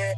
Yeah.